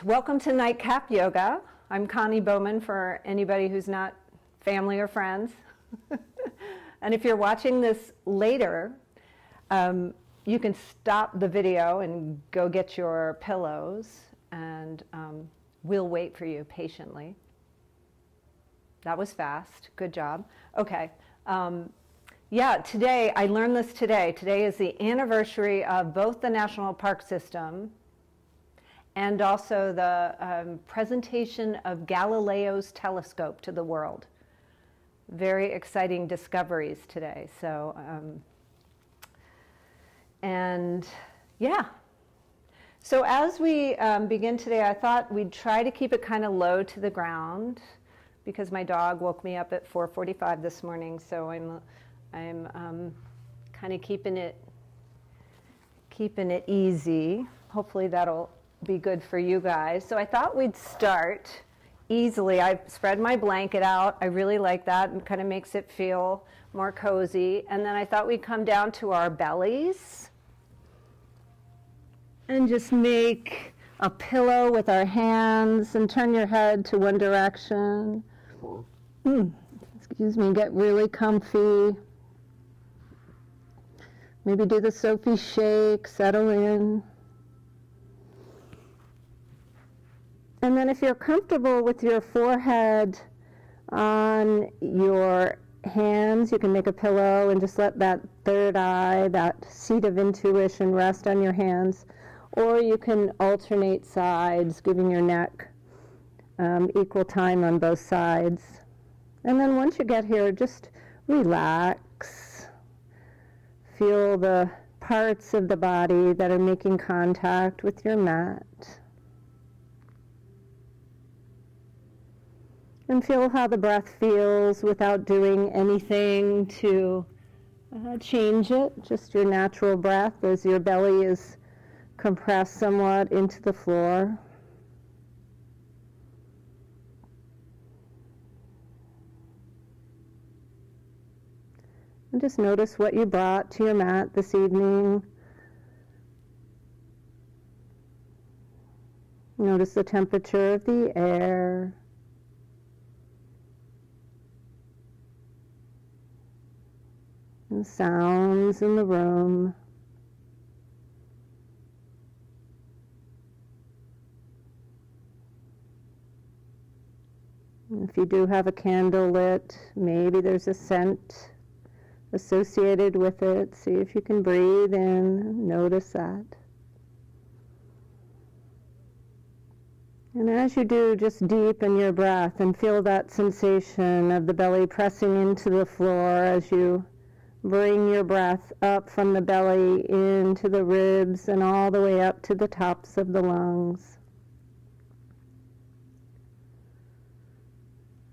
welcome to Nightcap Yoga. I'm Connie Bowman for anybody who's not family or friends. and if you're watching this later, um, you can stop the video and go get your pillows, and um, we'll wait for you patiently. That was fast. Good job. Okay. Um, yeah, today, I learned this today. Today is the anniversary of both the National Park System and also the um, presentation of Galileo's telescope to the world. Very exciting discoveries today. So, um, and yeah. So as we um, begin today, I thought we'd try to keep it kind of low to the ground because my dog woke me up at 4:45 this morning. So I'm, I'm um, kind of keeping it, keeping it easy. Hopefully that'll be good for you guys. So I thought we'd start easily. I spread my blanket out. I really like that and kind of makes it feel more cozy. And then I thought we'd come down to our bellies and just make a pillow with our hands and turn your head to one direction. Mm, excuse me, get really comfy. Maybe do the Sophie shake, settle in. And then if you're comfortable with your forehead on your hands, you can make a pillow and just let that third eye, that seat of intuition rest on your hands. Or you can alternate sides, giving your neck um, equal time on both sides. And then once you get here, just relax. Feel the parts of the body that are making contact with your mat. And feel how the breath feels without doing anything to uh, change it, just your natural breath as your belly is compressed somewhat into the floor. And just notice what you brought to your mat this evening. Notice the temperature of the air. And sounds in the room. If you do have a candle lit, maybe there's a scent associated with it. See if you can breathe in, notice that. And as you do, just deepen your breath and feel that sensation of the belly pressing into the floor as you Bring your breath up from the belly into the ribs and all the way up to the tops of the lungs.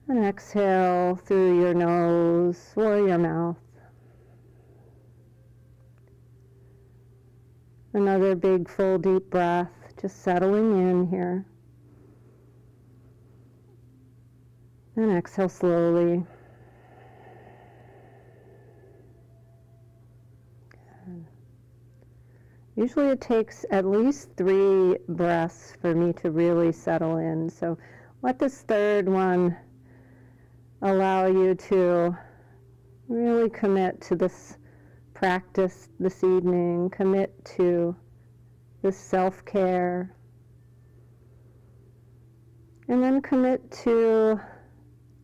And exhale through your nose or your mouth. Another big, full, deep breath, just settling in here. And exhale slowly. Usually it takes at least three breaths for me to really settle in. So let this third one allow you to really commit to this practice this evening, commit to this self care, and then commit to,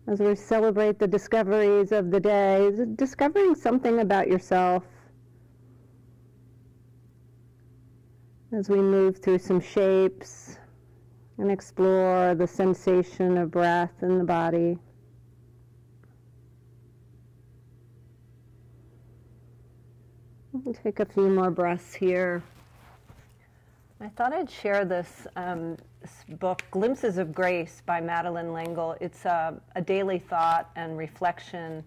as we celebrate the discoveries of the day, discovering something about yourself as we move through some shapes and explore the sensation of breath in the body. Take a few more breaths here. I thought I'd share this, um, this, book, Glimpses of Grace by Madeleine L'Engle. It's a, a daily thought and reflection.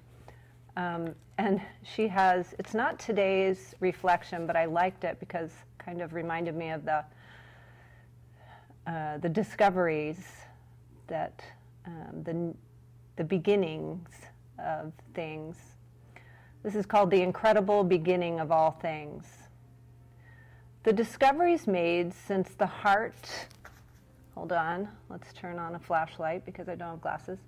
Um, and she has, it's not today's reflection, but I liked it because kind of reminded me of the uh, the discoveries that um, the the beginnings of things. This is called the incredible beginning of all things. The discoveries made since the heart hold on, let's turn on a flashlight because I don't have glasses.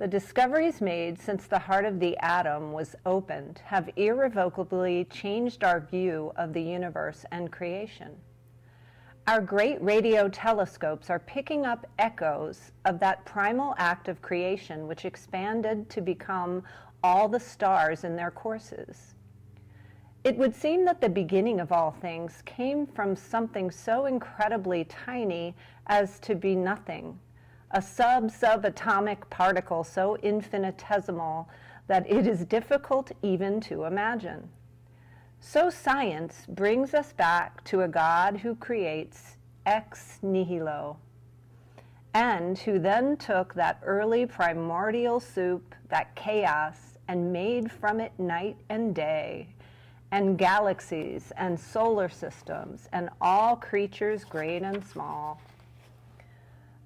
The discoveries made since the heart of the atom was opened have irrevocably changed our view of the universe and creation. Our great radio telescopes are picking up echoes of that primal act of creation which expanded to become all the stars in their courses. It would seem that the beginning of all things came from something so incredibly tiny as to be nothing, a sub-subatomic particle so infinitesimal that it is difficult even to imagine. So science brings us back to a God who creates ex nihilo, and who then took that early primordial soup, that chaos, and made from it night and day, and galaxies and solar systems and all creatures great and small.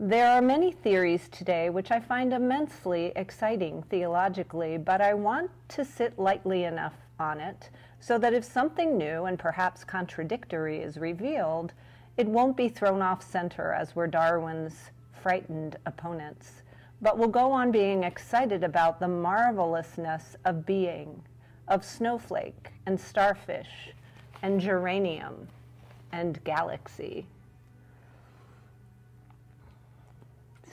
There are many theories today which I find immensely exciting theologically, but I want to sit lightly enough on it so that if something new and perhaps contradictory is revealed, it won't be thrown off center as were Darwin's frightened opponents, but will go on being excited about the marvelousness of being of snowflake and starfish and geranium and galaxy.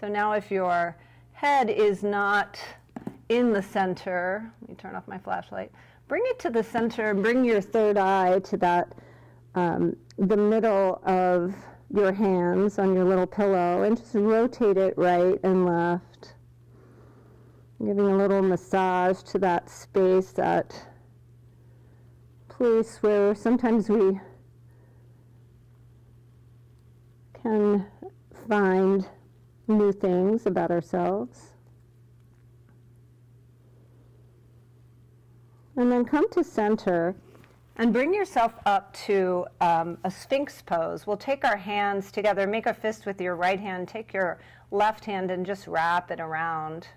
So now if your head is not in the center, let me turn off my flashlight, bring it to the center and bring your third eye to that, um, the middle of your hands on your little pillow and just rotate it right and left. Giving a little massage to that space, that place where sometimes we can find new things about ourselves. And then come to center and bring yourself up to um, a sphinx pose. We'll take our hands together, make a fist with your right hand, take your left hand and just wrap it around.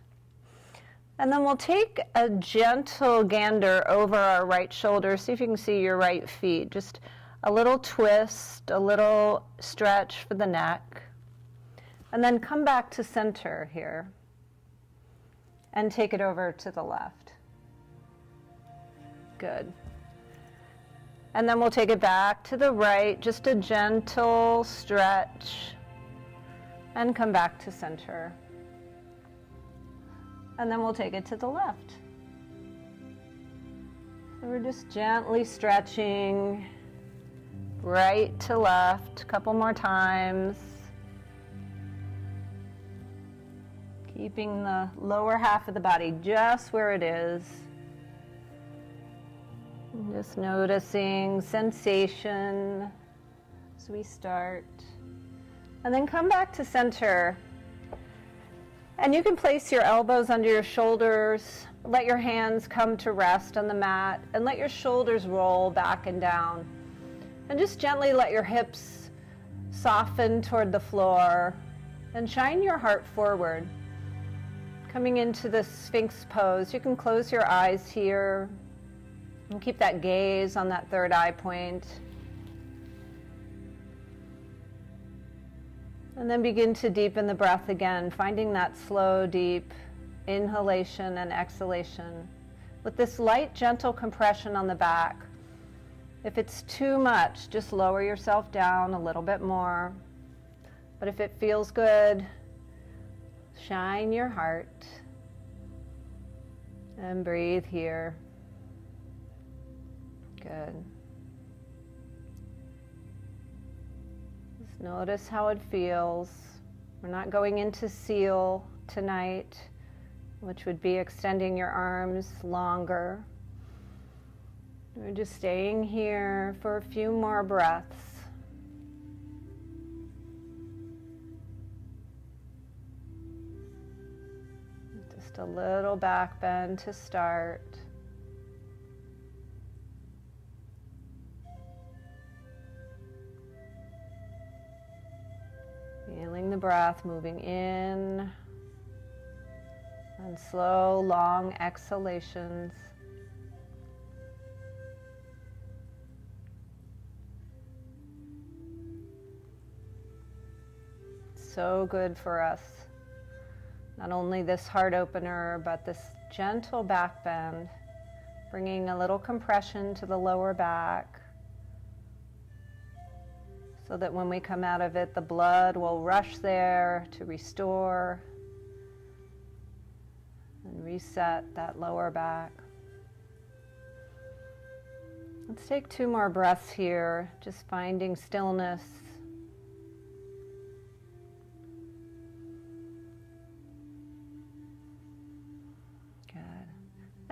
And then we'll take a gentle gander over our right shoulder. See if you can see your right feet. Just a little twist, a little stretch for the neck. And then come back to center here. And take it over to the left. Good. And then we'll take it back to the right, just a gentle stretch. And come back to center and then we'll take it to the left. So we're just gently stretching right to left, a couple more times. Keeping the lower half of the body just where it is. Just noticing sensation as we start. And then come back to center and you can place your elbows under your shoulders, let your hands come to rest on the mat, and let your shoulders roll back and down. And just gently let your hips soften toward the floor and shine your heart forward. Coming into the Sphinx pose, you can close your eyes here and keep that gaze on that third eye point. And then begin to deepen the breath again, finding that slow, deep inhalation and exhalation with this light, gentle compression on the back. If it's too much, just lower yourself down a little bit more. But if it feels good, shine your heart and breathe here. Good. Just notice how it feels. We're not going into seal tonight, which would be extending your arms longer. We're just staying here for a few more breaths. Just a little back bend to start. Feeling the breath moving in and slow, long exhalations. so good for us. Not only this heart opener, but this gentle back bend, bringing a little compression to the lower back so that when we come out of it, the blood will rush there to restore and reset that lower back. Let's take two more breaths here, just finding stillness.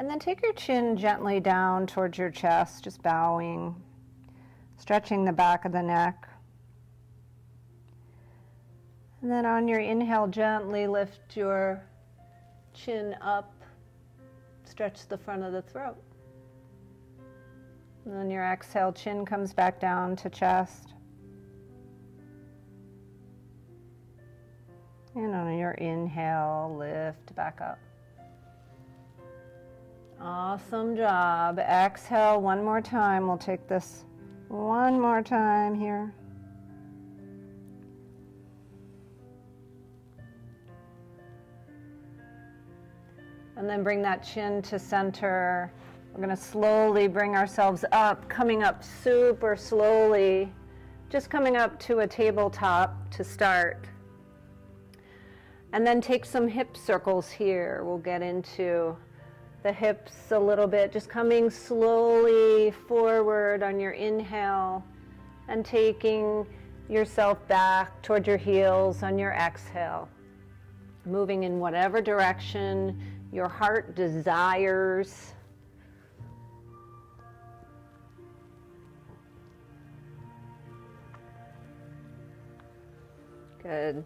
And then take your chin gently down towards your chest, just bowing, stretching the back of the neck. And then on your inhale, gently lift your chin up, stretch the front of the throat. And then your exhale, chin comes back down to chest. And on your inhale, lift back up. Awesome job. Exhale one more time. We'll take this one more time here. And then bring that chin to center. We're going to slowly bring ourselves up, coming up super slowly, just coming up to a tabletop to start. And then take some hip circles here. We'll get into the hips a little bit, just coming slowly forward on your inhale and taking yourself back toward your heels on your exhale. Moving in whatever direction your heart desires. Good.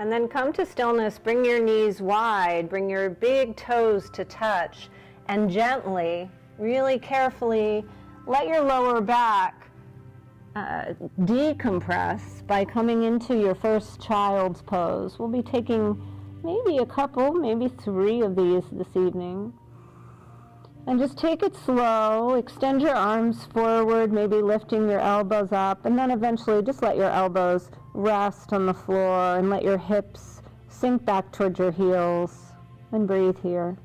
And then come to stillness. Bring your knees wide. Bring your big toes to touch. And gently, really carefully, let your lower back uh, decompress by coming into your first child's pose. We'll be taking maybe a couple, maybe three of these this evening. And just take it slow, extend your arms forward, maybe lifting your elbows up, and then eventually just let your elbows rest on the floor and let your hips sink back towards your heels and breathe here.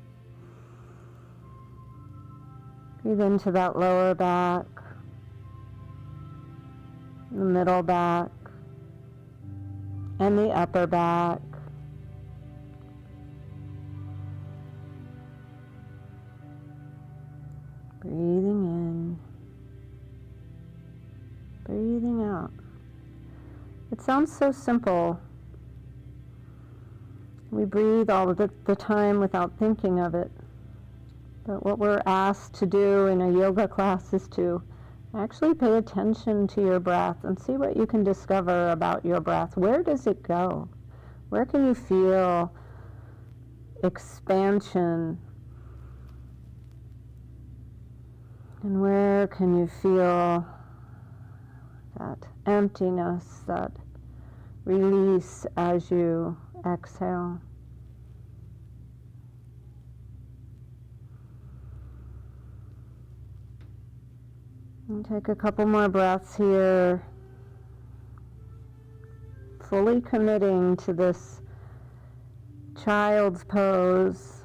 Breathe into that lower back the middle back, and the upper back. Breathing in, breathing out. It sounds so simple. We breathe all the, the time without thinking of it. But what we're asked to do in a yoga class is to Actually pay attention to your breath and see what you can discover about your breath. Where does it go? Where can you feel expansion? And where can you feel that emptiness, that release as you exhale? And take a couple more breaths here. Fully committing to this child's pose.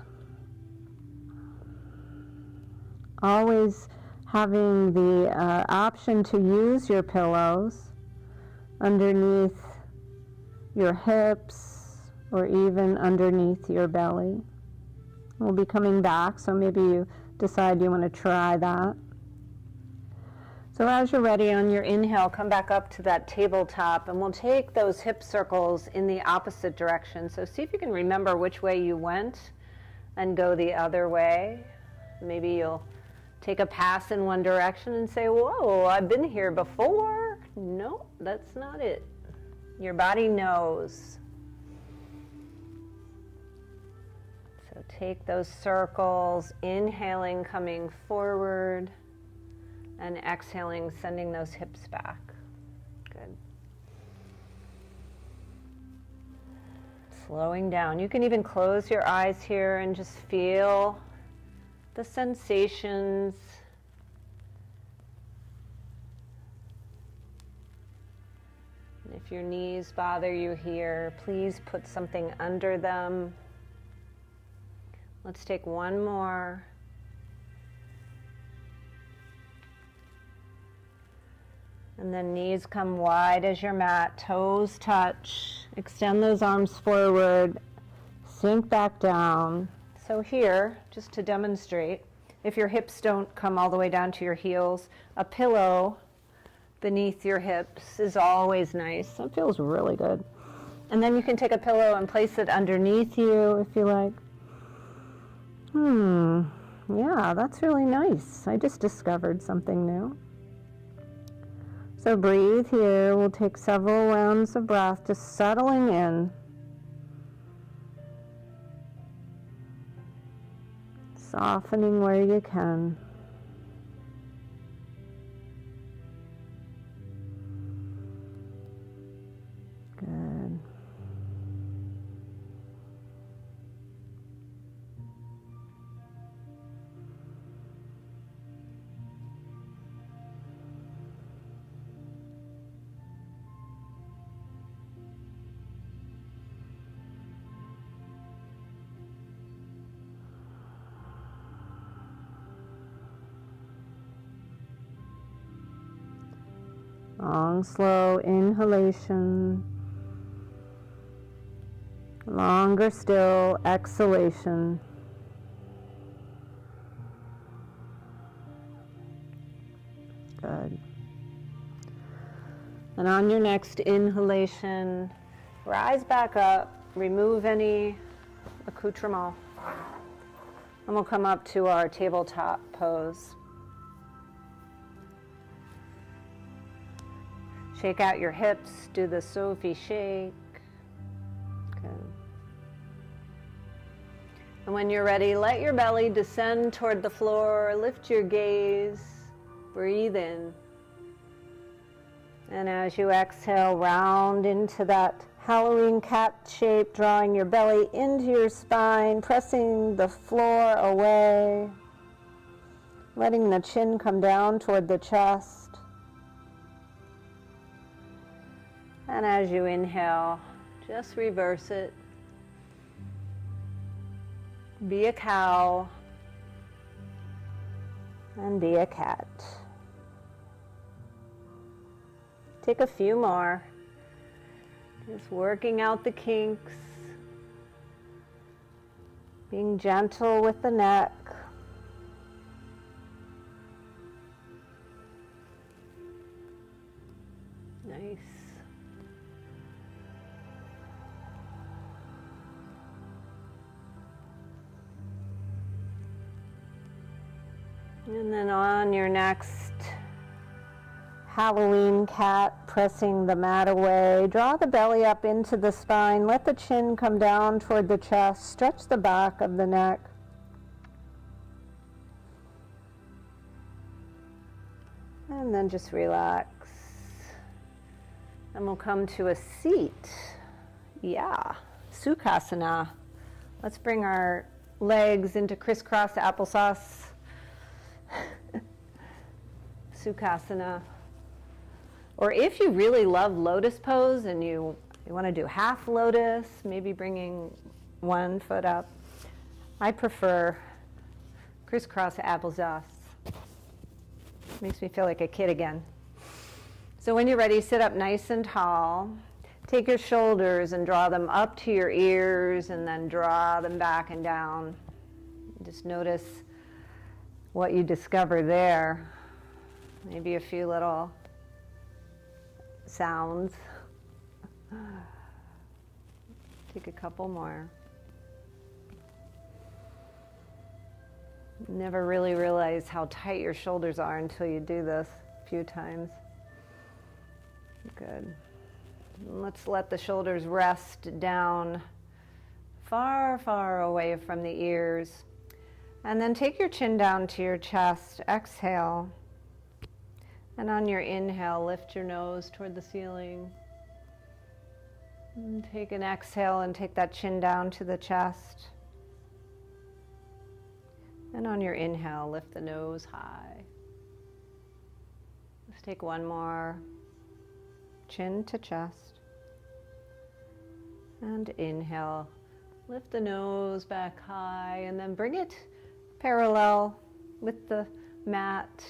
Always having the uh, option to use your pillows underneath your hips or even underneath your belly. We'll be coming back, so maybe you decide you want to try that. So as you're ready on your inhale, come back up to that tabletop and we'll take those hip circles in the opposite direction. So see if you can remember which way you went and go the other way. Maybe you'll take a pass in one direction and say, whoa, I've been here before. No, that's not it. Your body knows. So take those circles, inhaling, coming forward and exhaling, sending those hips back. Good. Slowing down. You can even close your eyes here and just feel the sensations If your knees bother you here, please put something under them. Let's take one more. And then knees come wide as your mat, toes touch. Extend those arms forward, sink back down. So here, just to demonstrate, if your hips don't come all the way down to your heels, a pillow beneath your hips is always nice. That feels really good. And then you can take a pillow and place it underneath you if you like. Hmm, yeah, that's really nice. I just discovered something new. So breathe here. We'll take several rounds of breath, just settling in. Softening where you can. Slow inhalation. Longer still exhalation. Good. And on your next inhalation, rise back up, remove any accoutrement, and we'll come up to our tabletop pose. Shake out your hips, do the Sophie shake. Good. And when you're ready, let your belly descend toward the floor, lift your gaze, breathe in. And as you exhale, round into that Halloween cat shape, drawing your belly into your spine, pressing the floor away, letting the chin come down toward the chest. And as you inhale, just reverse it. Be a cow and be a cat. Take a few more. Just working out the kinks. Being gentle with the neck. And then on your next Halloween cat, pressing the mat away. Draw the belly up into the spine. Let the chin come down toward the chest. Stretch the back of the neck. And then just relax. And we'll come to a seat. Yeah, Sukhasana. Let's bring our legs into crisscross applesauce Sukhasana. Or if you really love lotus pose and you, you want to do half lotus, maybe bringing one foot up, I prefer crisscross applesauce. Makes me feel like a kid again. So when you're ready, sit up nice and tall. Take your shoulders and draw them up to your ears and then draw them back and down. Just notice what you discover there. Maybe a few little sounds. Take a couple more. Never really realize how tight your shoulders are until you do this a few times. Good. Let's let the shoulders rest down far, far away from the ears. And then take your chin down to your chest. Exhale. And on your inhale, lift your nose toward the ceiling. And take an exhale and take that chin down to the chest. And on your inhale, lift the nose high. Let's take one more. Chin to chest. And inhale, lift the nose back high and then bring it parallel with the mat.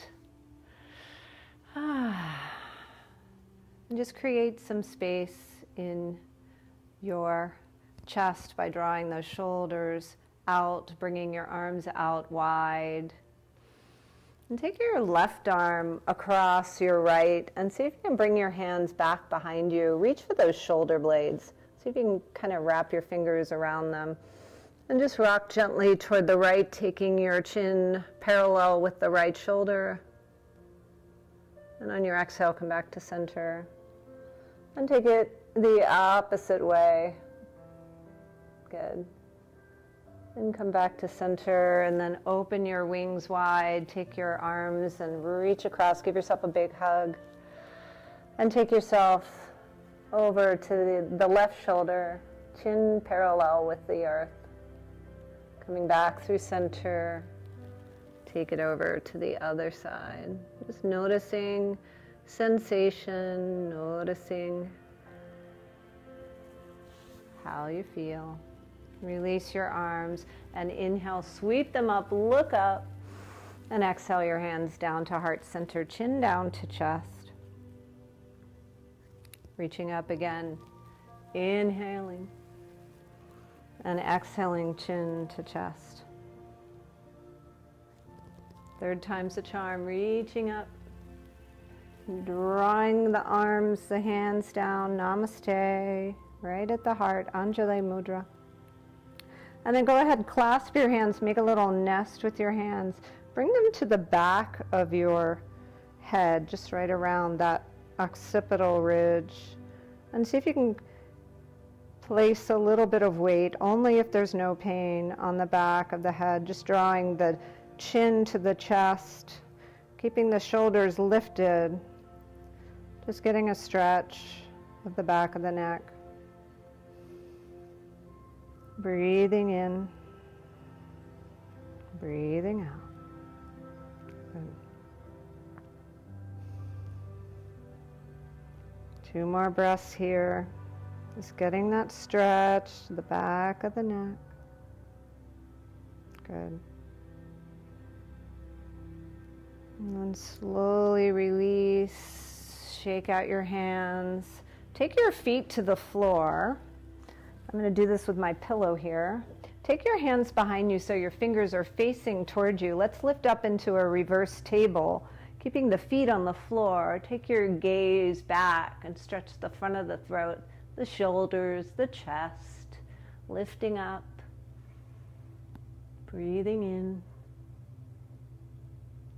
And just create some space in your chest by drawing those shoulders out, bringing your arms out wide. And take your left arm across your right and see if you can bring your hands back behind you. Reach for those shoulder blades. See if you can kind of wrap your fingers around them. And just rock gently toward the right, taking your chin parallel with the right shoulder. And on your exhale, come back to center. And take it the opposite way. Good. And come back to center and then open your wings wide. Take your arms and reach across. Give yourself a big hug. And take yourself over to the, the left shoulder, chin parallel with the earth. Coming back through center. Take it over to the other side. Just noticing sensation, noticing how you feel. Release your arms and inhale, sweep them up, look up, and exhale your hands down to heart center, chin down to chest. Reaching up again, inhaling, and exhaling chin to chest. Third time's the charm, reaching up, Drawing the arms, the hands down, namaste, right at the heart, Anjali Mudra. And then go ahead, clasp your hands, make a little nest with your hands. Bring them to the back of your head, just right around that occipital ridge. And see if you can place a little bit of weight, only if there's no pain, on the back of the head, just drawing the chin to the chest, keeping the shoulders lifted. Just getting a stretch of the back of the neck. Breathing in, breathing out. Two more breaths here. Just getting that stretch to the back of the neck. Good. And then slowly release shake out your hands. Take your feet to the floor. I'm going to do this with my pillow here. Take your hands behind you so your fingers are facing toward you. Let's lift up into a reverse table, keeping the feet on the floor. Take your gaze back and stretch the front of the throat, the shoulders, the chest, lifting up, breathing in,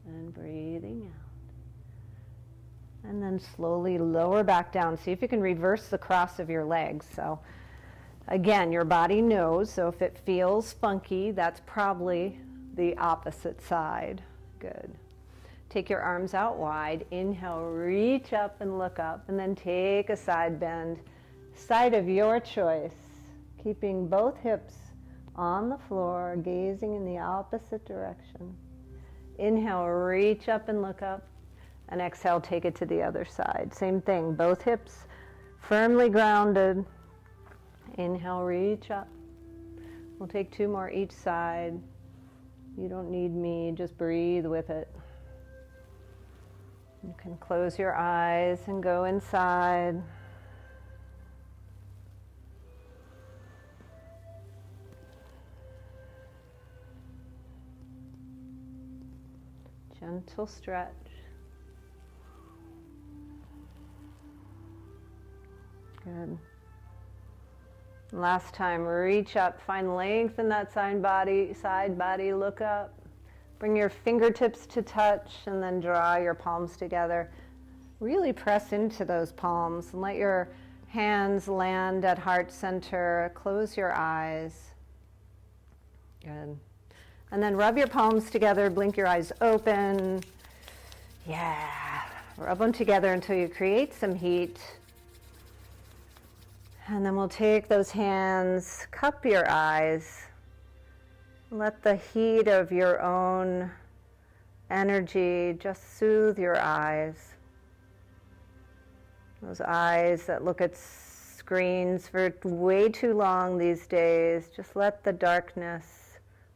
and breathing out. And then slowly lower back down. See if you can reverse the cross of your legs. So again, your body knows. So if it feels funky, that's probably the opposite side. Good. Take your arms out wide. Inhale, reach up and look up. And then take a side bend. Side of your choice. Keeping both hips on the floor, gazing in the opposite direction. Inhale, reach up and look up and exhale, take it to the other side. Same thing, both hips firmly grounded. Inhale, reach up. We'll take two more each side. You don't need me, just breathe with it. You can close your eyes and go inside. Gentle stretch. Good. Last time, reach up, find length in that side body, side body, look up. Bring your fingertips to touch and then draw your palms together. Really press into those palms and let your hands land at heart center. Close your eyes. Good. And then rub your palms together, blink your eyes open. Yeah. Rub them together until you create some heat. And then we'll take those hands, cup your eyes. Let the heat of your own energy just soothe your eyes. Those eyes that look at screens for way too long these days. Just let the darkness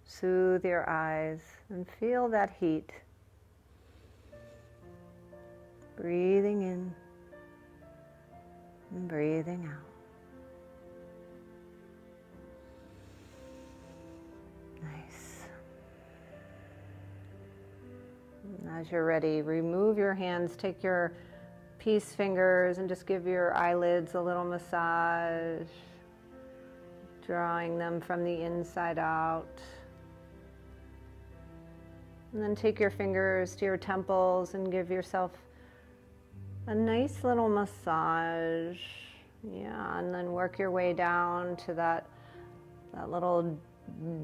soothe your eyes and feel that heat. Breathing in and breathing out. Nice. As you're ready, remove your hands, take your peace fingers, and just give your eyelids a little massage, drawing them from the inside out. And then take your fingers to your temples and give yourself a nice little massage. Yeah, and then work your way down to that, that little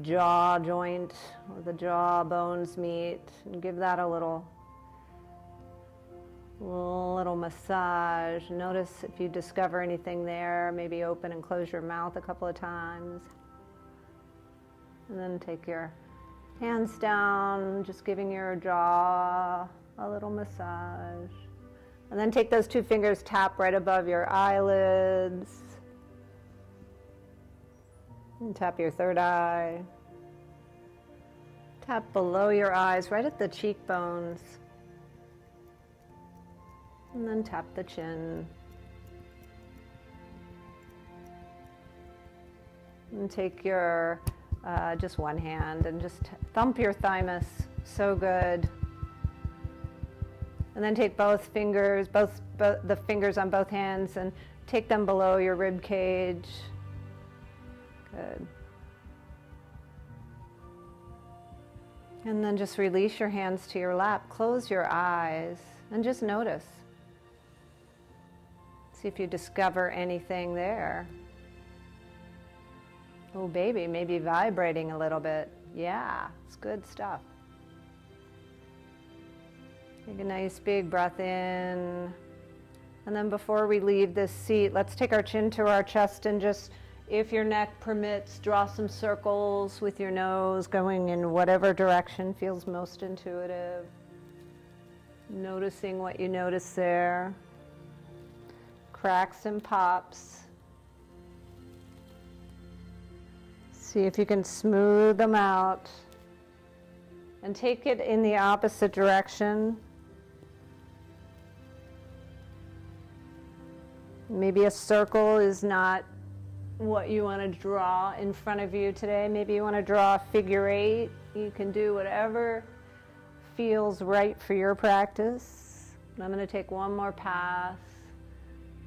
jaw joint where the jaw bones meet and give that a little little massage. Notice if you discover anything there, maybe open and close your mouth a couple of times. And then take your hands down, just giving your jaw a little massage. And then take those two fingers, tap right above your eyelids. And tap your third eye. Tap below your eyes, right at the cheekbones. And then tap the chin. And take your, uh, just one hand and just thump your thymus. So good. And then take both fingers, both, both the fingers on both hands, and take them below your rib cage. Good. And then just release your hands to your lap. Close your eyes and just notice. See if you discover anything there. Oh, baby, maybe vibrating a little bit. Yeah, it's good stuff. Take a nice big breath in. And then before we leave this seat, let's take our chin to our chest and just, if your neck permits, draw some circles with your nose going in whatever direction feels most intuitive. Noticing what you notice there. Cracks and pops. See if you can smooth them out. And take it in the opposite direction. Maybe a circle is not what you want to draw in front of you today. Maybe you want to draw a figure eight. You can do whatever feels right for your practice. I'm going to take one more pass.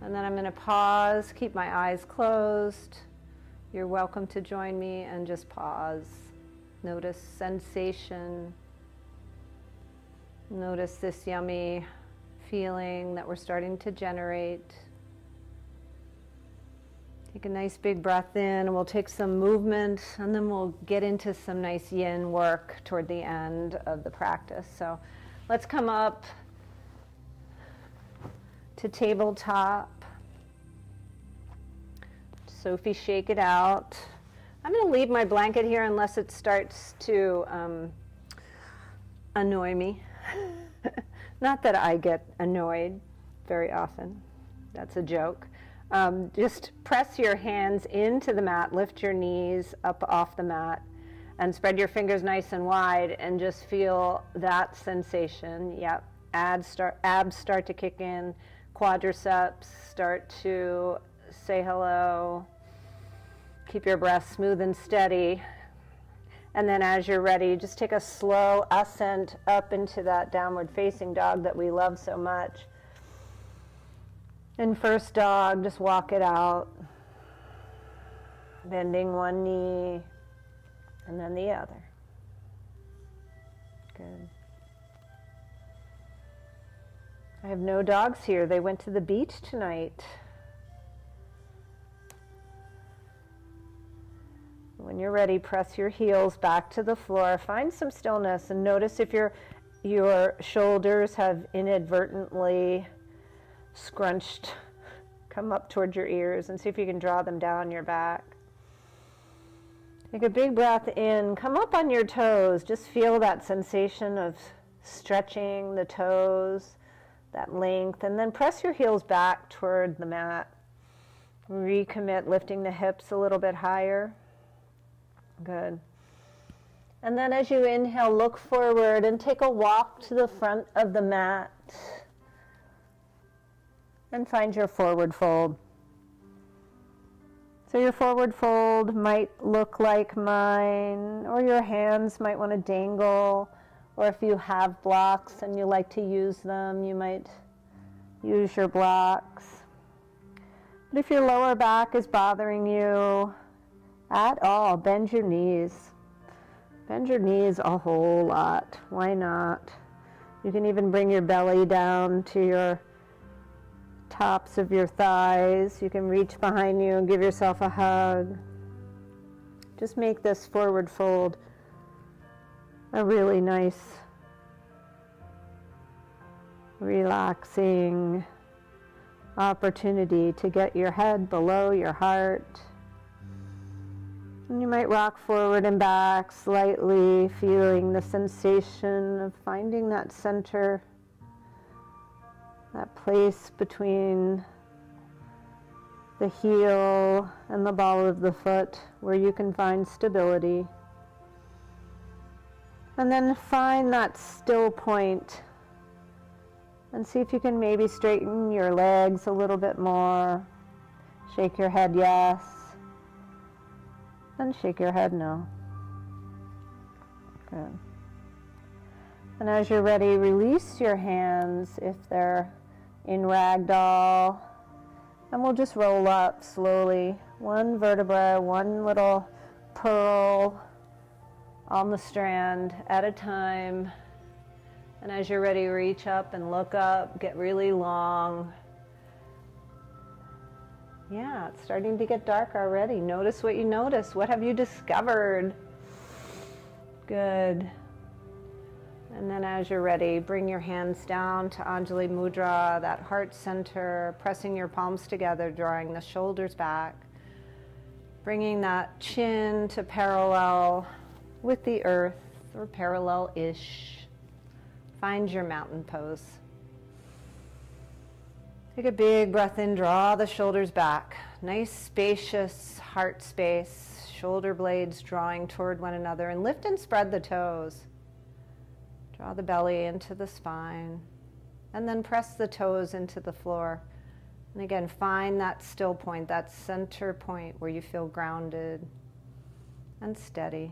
And then I'm going to pause, keep my eyes closed. You're welcome to join me and just pause. Notice sensation. Notice this yummy feeling that we're starting to generate. Take a nice big breath in, and we'll take some movement, and then we'll get into some nice yin work toward the end of the practice. So let's come up to tabletop. Sophie, shake it out. I'm going to leave my blanket here unless it starts to um, annoy me. Not that I get annoyed very often. That's a joke. Um, just press your hands into the mat, lift your knees up off the mat, and spread your fingers nice and wide, and just feel that sensation. Yep, abs start, abs start to kick in, quadriceps start to say hello. Keep your breath smooth and steady. And then as you're ready, just take a slow ascent up into that downward facing dog that we love so much. And first dog, just walk it out, bending one knee and then the other. Good. I have no dogs here. They went to the beach tonight. When you're ready, press your heels back to the floor. Find some stillness and notice if your your shoulders have inadvertently scrunched, come up towards your ears and see if you can draw them down your back. Take a big breath in, come up on your toes, just feel that sensation of stretching the toes, that length, and then press your heels back toward the mat. Recommit lifting the hips a little bit higher. Good. And then as you inhale, look forward and take a walk to the front of the mat. And find your forward fold. So your forward fold might look like mine, or your hands might want to dangle, or if you have blocks and you like to use them, you might use your blocks. But if your lower back is bothering you at all, bend your knees. Bend your knees a whole lot. Why not? You can even bring your belly down to your tops of your thighs. You can reach behind you and give yourself a hug. Just make this forward fold a really nice, relaxing opportunity to get your head below your heart. And you might rock forward and back slightly, feeling the sensation of finding that center that place between the heel and the ball of the foot where you can find stability. And then find that still point and see if you can maybe straighten your legs a little bit more. Shake your head yes, and shake your head no. Good. And as you're ready, release your hands if they're in ragdoll. And we'll just roll up slowly, one vertebra, one little pearl on the strand at a time. And as you're ready, reach up and look up, get really long. Yeah, it's starting to get dark already. Notice what you notice. What have you discovered? Good. And then as you're ready, bring your hands down to Anjali Mudra, that heart center, pressing your palms together, drawing the shoulders back. Bringing that chin to parallel with the earth or parallel-ish. Find your mountain pose. Take a big breath in, draw the shoulders back. Nice spacious heart space, shoulder blades drawing toward one another, and lift and spread the toes. Draw the belly into the spine and then press the toes into the floor. And again, find that still point, that center point where you feel grounded and steady.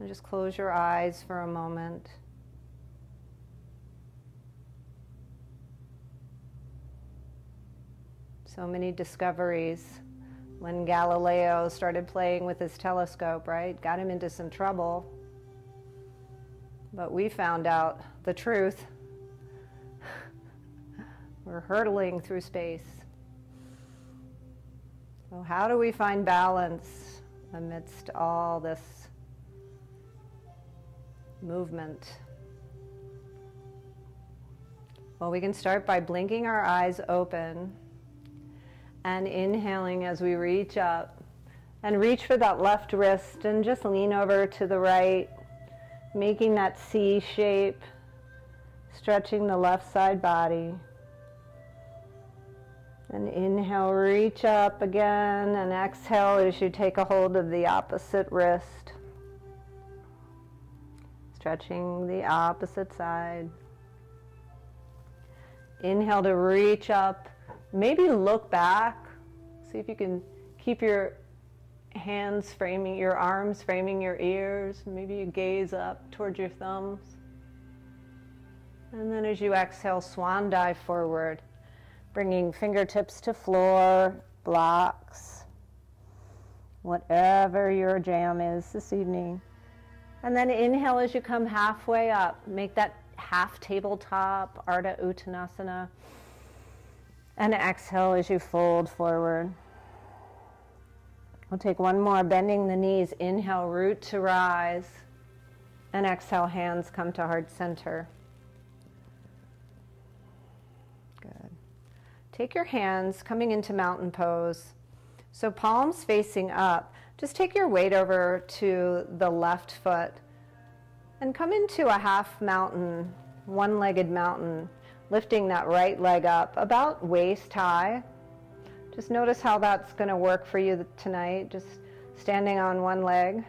And just close your eyes for a moment. So many discoveries when Galileo started playing with his telescope, right? Got him into some trouble but we found out the truth. We're hurtling through space. So, how do we find balance amidst all this movement? Well, we can start by blinking our eyes open and inhaling as we reach up and reach for that left wrist and just lean over to the right making that C shape, stretching the left side body. And inhale, reach up again, and exhale as you take a hold of the opposite wrist. Stretching the opposite side. Inhale to reach up, maybe look back. See if you can keep your hands framing your arms, framing your ears. Maybe you gaze up towards your thumbs. And then as you exhale, swan dive forward, bringing fingertips to floor, blocks, whatever your jam is this evening. And then inhale as you come halfway up. Make that half tabletop, Ardha Uttanasana. And exhale as you fold forward. We'll take one more, bending the knees. Inhale, root to rise. And exhale, hands come to heart center. Good. Take your hands coming into mountain pose. So palms facing up. Just take your weight over to the left foot and come into a half mountain, one-legged mountain, lifting that right leg up about waist high Just notice how that's going to work for you tonight, just standing on one leg.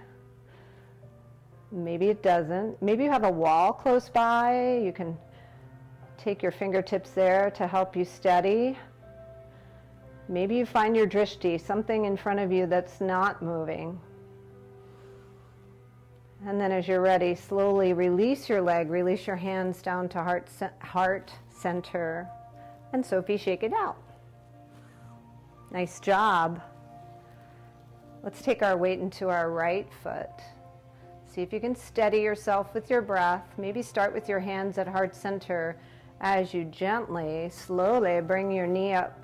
Maybe it doesn't. Maybe you have a wall close by. You can take your fingertips there to help you steady. Maybe you find your drishti, something in front of you that's not moving. And then as you're ready, slowly release your leg, release your hands down to heart, heart center. And Sophie, shake it out. Nice job. Let's take our weight into our right foot. See if you can steady yourself with your breath. Maybe start with your hands at heart center as you gently, slowly bring your knee up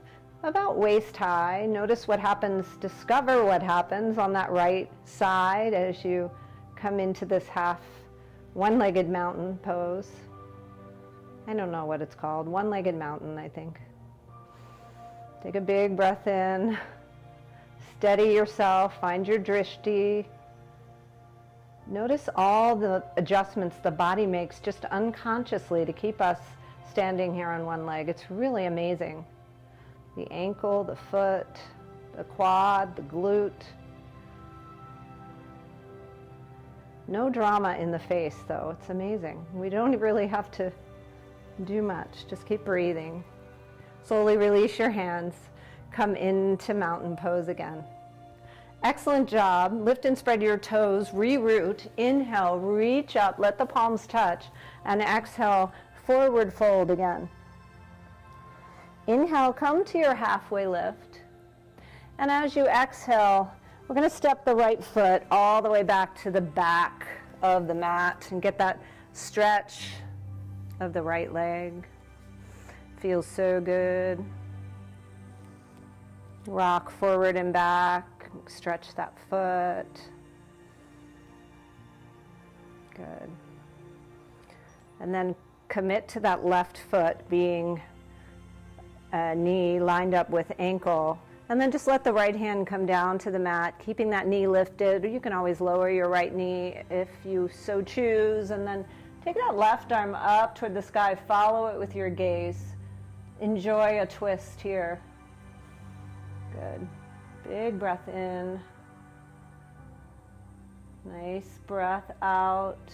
about waist high. Notice what happens, discover what happens on that right side as you come into this half one-legged mountain pose. I don't know what it's called, one-legged mountain, I think. Take a big breath in. Steady yourself, find your drishti. Notice all the adjustments the body makes just unconsciously to keep us standing here on one leg. It's really amazing. The ankle, the foot, the quad, the glute. No drama in the face though. It's amazing. We don't really have to do much. Just keep breathing. Slowly release your hands. Come into mountain pose again. Excellent job. Lift and spread your toes. Reroot. Inhale, reach up, let the palms touch. And exhale, forward fold again. Inhale, come to your halfway lift. And as you exhale, we're going to step the right foot all the way back to the back of the mat and get that stretch of the right leg. Feels so good. Rock forward and back. Stretch that foot. Good. And then commit to that left foot being a knee lined up with ankle. And then just let the right hand come down to the mat, keeping that knee lifted. You can always lower your right knee if you so choose. And then take that left arm up toward the sky. Follow it with your gaze. Enjoy a twist here. Good. Big breath in. Nice breath out.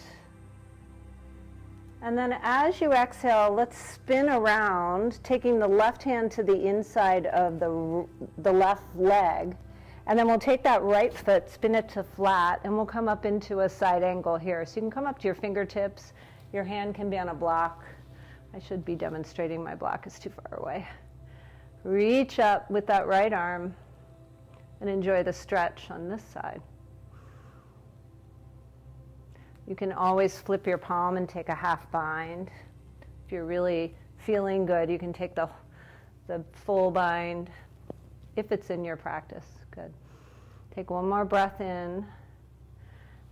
And then as you exhale, let's spin around, taking the left hand to the inside of the, the left leg. And then we'll take that right foot, spin it to flat, and we'll come up into a side angle here. So you can come up to your fingertips. Your hand can be on a block. I should be demonstrating my block is too far away. Reach up with that right arm and enjoy the stretch on this side. You can always flip your palm and take a half bind. If you're really feeling good, you can take the, the full bind if it's in your practice. Good. Take one more breath in.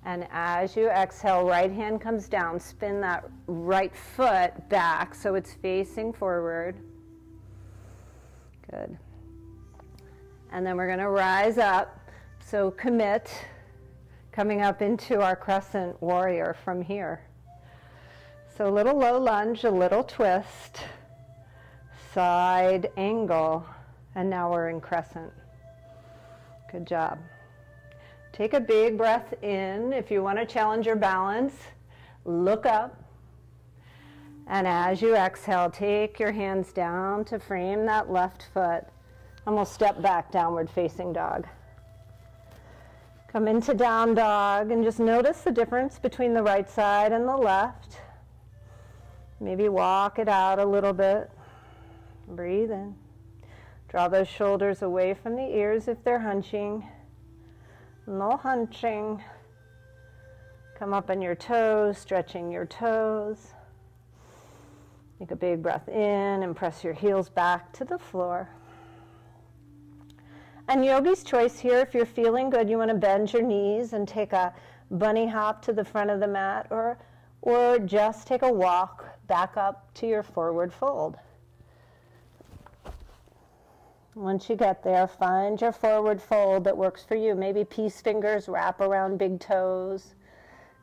And as you exhale, right hand comes down. Spin that right foot back so it's facing forward. Good. And then we're going to rise up. So commit coming up into our crescent warrior from here. So a little low lunge, a little twist, side angle, and now we're in crescent. Good job. Take a big breath in. If you want to challenge your balance, look up. And as you exhale, take your hands down to frame that left foot. And we'll step back, downward facing dog. Come into down dog and just notice the difference between the right side and the left. Maybe walk it out a little bit. Breathe in. Draw those shoulders away from the ears if they're hunching. No hunching. Come up on your toes, stretching your toes. Take a big breath in and press your heels back to the floor. And yogi's choice here, if you're feeling good, you want to bend your knees and take a bunny hop to the front of the mat or, or just take a walk back up to your forward fold. Once you get there, find your forward fold that works for you. Maybe peace fingers wrap around big toes.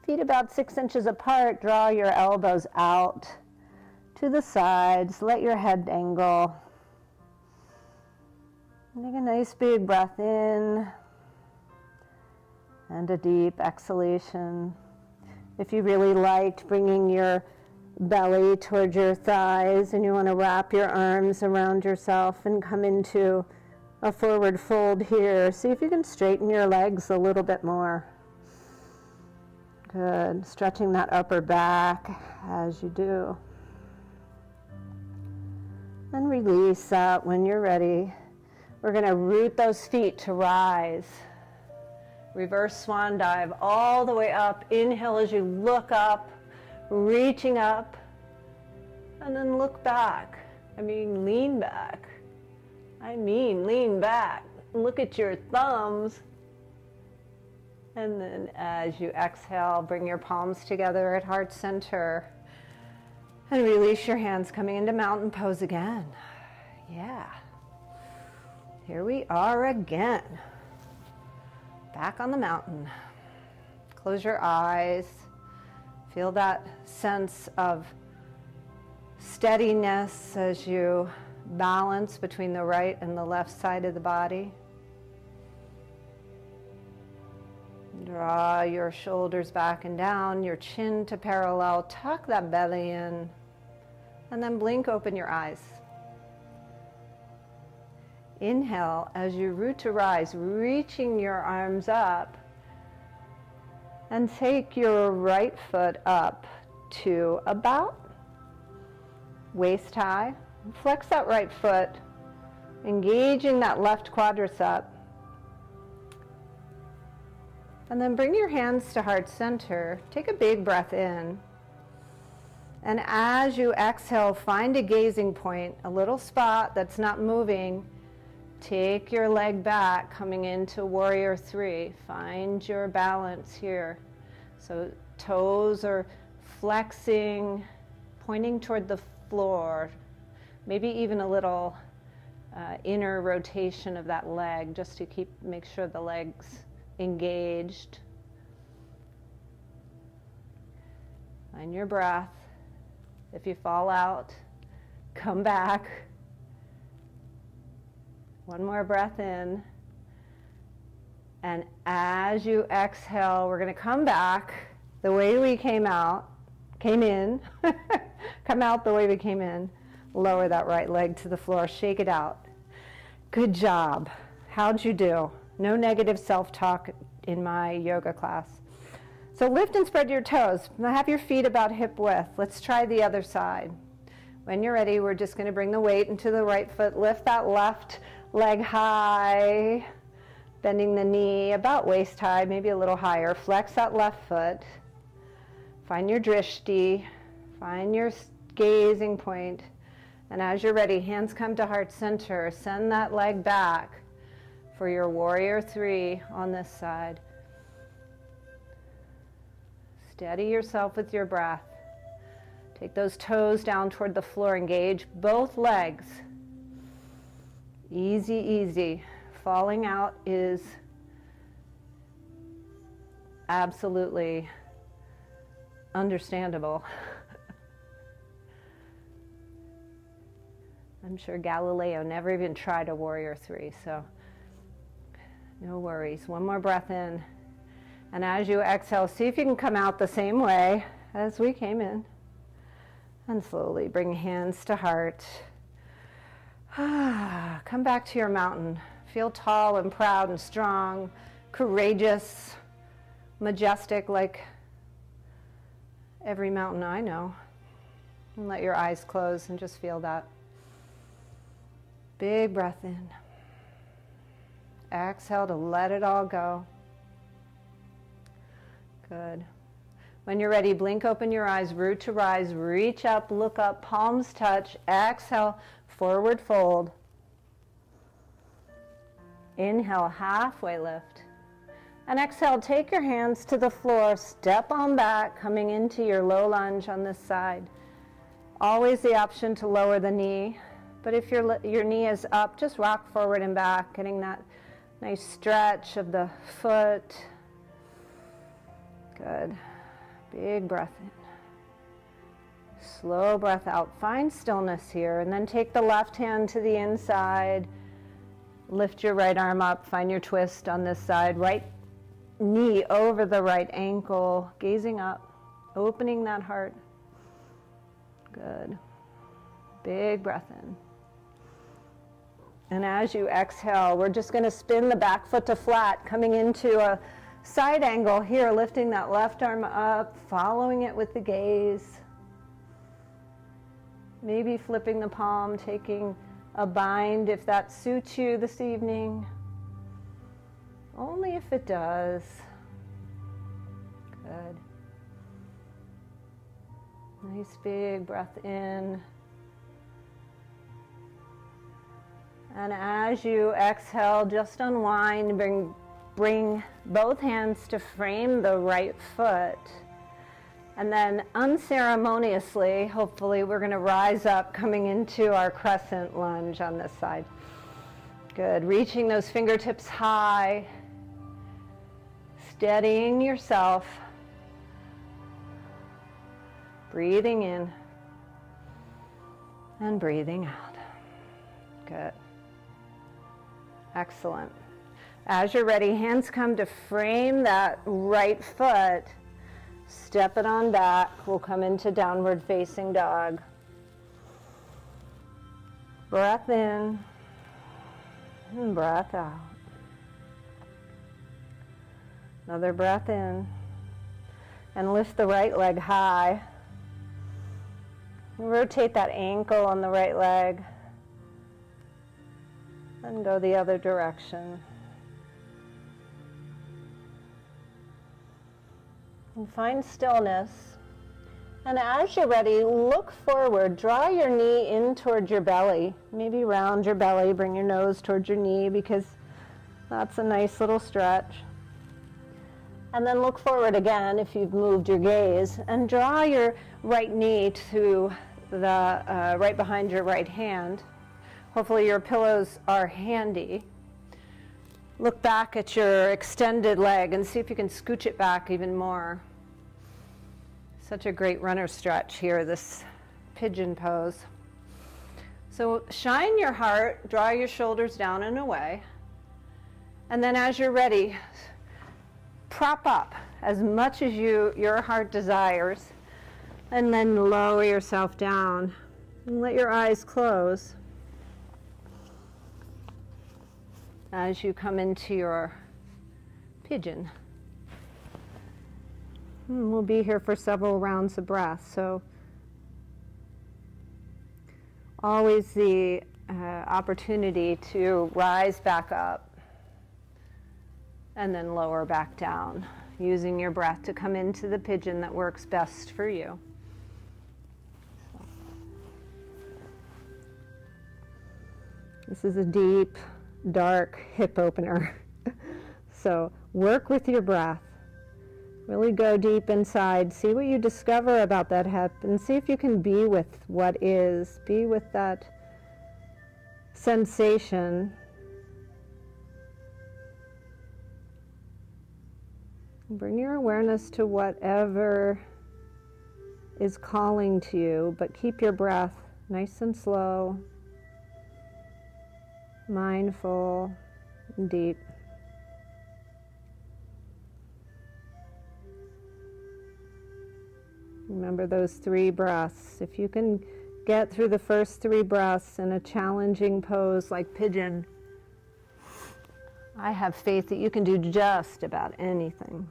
Feet about six inches apart, draw your elbows out to the sides. Let your head angle. Take a nice big breath in and a deep exhalation. If you really liked bringing your belly towards your thighs and you want to wrap your arms around yourself and come into a forward fold here, see if you can straighten your legs a little bit more. Good. Stretching that upper back as you do. And release that when you're ready. We're going to root those feet to rise. Reverse swan dive all the way up. Inhale as you look up, reaching up, and then look back. I mean, lean back. I mean, lean back. Look at your thumbs. And then as you exhale, bring your palms together at heart center. And release your hands coming into mountain pose again. Yeah. Here we are again back on the mountain. Close your eyes. Feel that sense of steadiness as you balance between the right and the left side of the body. Draw your shoulders back and down, your chin to parallel, tuck that belly in, and then blink open your eyes. Inhale as you root to rise, reaching your arms up. And take your right foot up to about waist high. Flex that right foot, engaging that left quadricep. And then bring your hands to heart center. Take a big breath in. And as you exhale, find a gazing point, a little spot that's not moving Take your leg back, coming into warrior three. Find your balance here. So toes are flexing, pointing toward the floor. Maybe even a little uh, inner rotation of that leg just to keep make sure the legs engaged. Find your breath. If you fall out, come back. One more breath in. And as you exhale, we're going to come back the way we came out, came in, come out the way we came in. Lower that right leg to the floor, shake it out. Good job. How'd you do? No negative self talk in my yoga class. So lift and spread your toes. Now have your feet about hip width. Let's try the other side. When you're ready, we're just going to bring the weight into the right foot. Lift that left leg high, bending the knee about waist high, maybe a little higher. Flex that left foot. Find your drishti, find your gazing point. And as you're ready, hands come to heart center. Send that leg back for your warrior three on this side. Steady yourself with your breath. Take those toes down toward the floor. Engage both legs. Easy, easy. Falling out is absolutely understandable. I'm sure Galileo never even tried a warrior three, so no worries. One more breath in. And as you exhale, see if you can come out the same way as we came in. And slowly bring hands to heart. Ah, come back to your mountain. Feel tall and proud and strong, courageous, majestic like every mountain I know. And let your eyes close and just feel that. Big breath in. Exhale to let it all go. Good. When you're ready, blink open your eyes, root to rise, reach up, look up, palms touch. Exhale, forward fold. Inhale, halfway lift. And exhale, take your hands to the floor, step on back, coming into your low lunge on this side. Always the option to lower the knee, but if your, your knee is up, just rock forward and back, getting that nice stretch of the foot. Good. Big breath in. Slow breath out. Find stillness here. And then take the left hand to the inside. Lift your right arm up, find your twist on this side, right knee over the right ankle, gazing up, opening that heart. Good. Big breath in. And as you exhale, we're just going to spin the back foot to flat, coming into a side angle here, lifting that left arm up, following it with the gaze. Maybe flipping the palm, taking a bind if that suits you this evening. Only if it does. Good. Nice big breath in. And as you exhale, just unwind, bring, bring both hands to frame the right foot. And then unceremoniously, hopefully, we're going to rise up coming into our crescent lunge on this side. Good. Reaching those fingertips high, steadying yourself, breathing in and breathing out. Good. Excellent. As you're ready, hands come to frame that right foot. Step it on back. We'll come into downward facing dog. Breath in and breath out. Another breath in. And lift the right leg high. Rotate that ankle on the right leg and go the other direction. And find stillness. And as you're ready, look forward. Draw your knee in towards your belly. Maybe round your belly. Bring your nose towards your knee because that's a nice little stretch. And then look forward again if you've moved your gaze. And draw your right knee to the uh, right behind your right hand. Hopefully your pillows are handy. Look back at your extended leg and see if you can scooch it back even more. Such a great runner stretch here, this pigeon pose. So shine your heart, draw your shoulders down and away. And then as you're ready, prop up as much as you your heart desires and then lower yourself down and let your eyes close. As you come into your pigeon. Hmm, we'll be here for several rounds of breath, so always the uh, opportunity to rise back up and then lower back down, using your breath to come into the pigeon that works best for you. This is a deep dark hip opener. so work with your breath. Really go deep inside. See what you discover about that hip and see if you can be with what is. Be with that sensation. Bring your awareness to whatever is calling to you, but keep your breath nice and slow mindful, deep. Remember those three breaths. If you can get through the first three breaths in a challenging pose like pigeon, I have faith that you can do just about anything.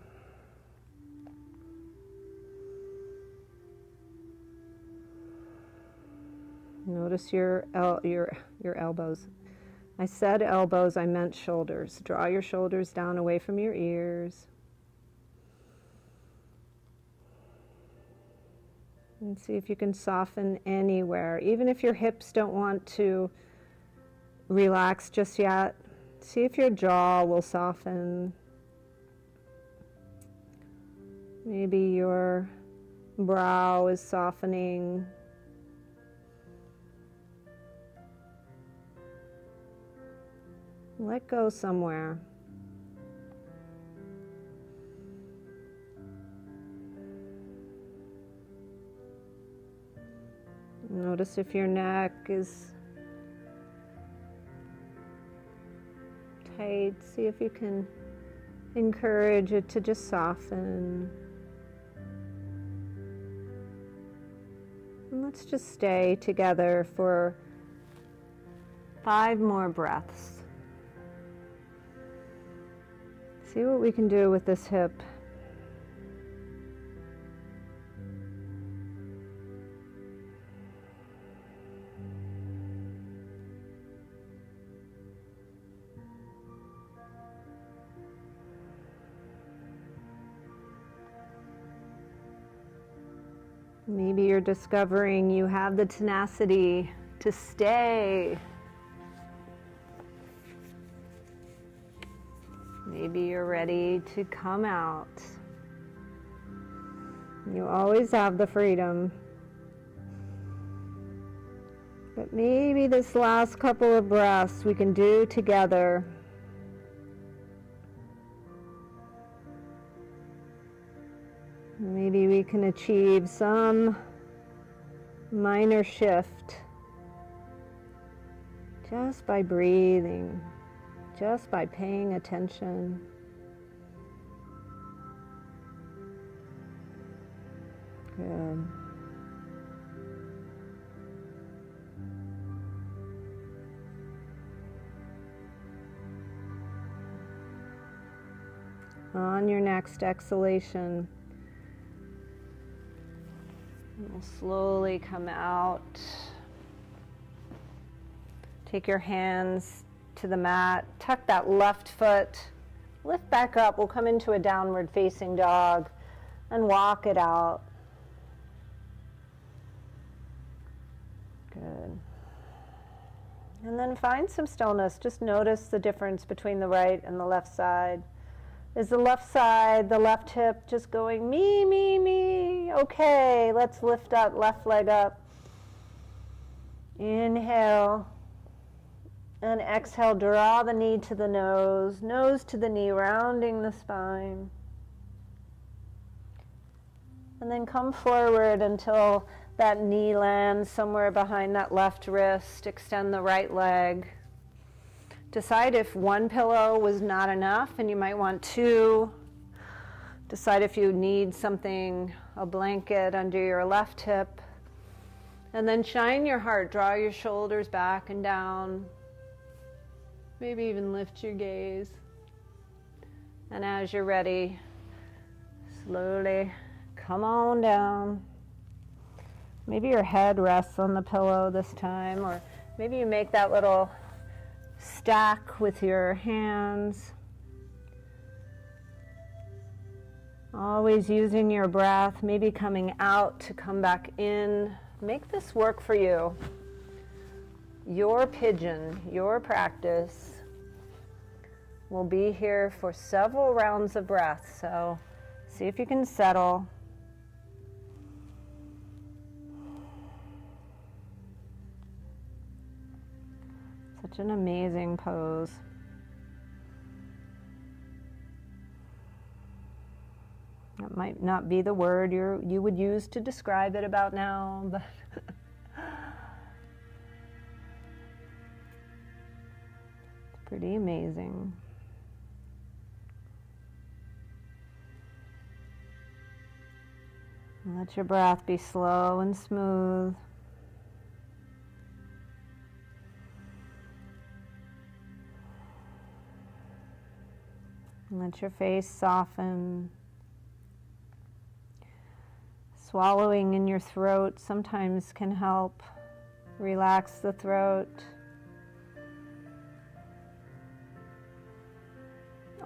Notice your el- your your elbows. I said elbows, I meant shoulders. Draw your shoulders down away from your ears. And see if you can soften anywhere. Even if your hips don't want to relax just yet, see if your jaw will soften. Maybe your brow is softening. Let go somewhere. Notice if your neck is tight. See if you can encourage it to just soften. And let's just stay together for five more breaths. See what we can do with this hip. Maybe you're discovering you have the tenacity to stay. Maybe you're ready to come out. You always have the freedom. But maybe this last couple of breaths we can do together. Maybe we can achieve some minor shift just by breathing, just by paying attention. Good. On your next exhalation, We'll slowly come out. Take your hands to the mat. Tuck that left foot. Lift back up. We'll come into a downward facing dog and walk it out. Good. And then find some stillness. Just notice the difference between the right and the left side. Is the left side, the left hip just going me, me, me? Okay, let's lift up, left leg up. Inhale. And exhale, draw the knee to the nose, nose to the knee, rounding the spine. And then come forward until that knee lands somewhere behind that left wrist. Extend the right leg. Decide if one pillow was not enough and you might want two. Decide if you need something, a blanket under your left hip. And then shine your heart, draw your shoulders back and down. Maybe even lift your gaze. And as you're ready, slowly come on down. Maybe your head rests on the pillow this time, or maybe you make that little stack with your hands. Always using your breath, maybe coming out to come back in. Make this work for you. Your pigeon, your practice will be here for several rounds of breath. So see if you can settle. Such an amazing pose. That might not be the word you you would use to describe it about now, but pretty amazing. Let your breath be slow and smooth. Let your face soften. Swallowing in your throat sometimes can help relax the throat.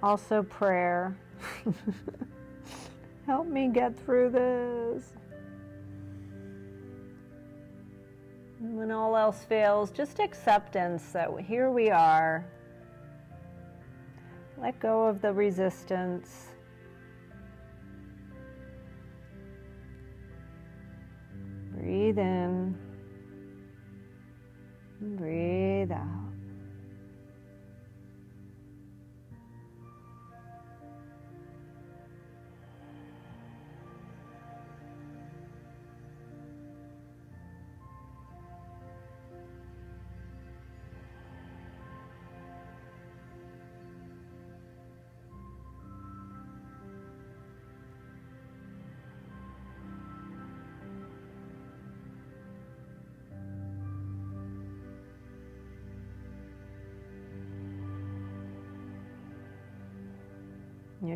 Also, prayer. Help me get through this. When all else fails, just acceptance that here we are. Let go of the resistance. Breathe in. Breathe out.